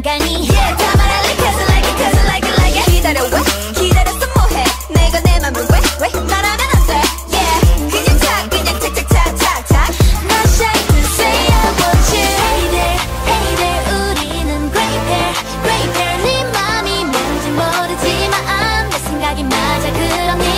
간간히 yeah, 다 말할래 cause I like it cause I like it like it 기다려 왜 기다렸어 뭐해 내가 내 맘을 왜왜 말하면 안돼 yeah 그냥 착 그냥 착착착착착 나 shake to say I want you hey there hey there 우리는 great there great there 네 맘이 뭔지 모르지만 내 생각이 맞아 그럼 네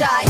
shy.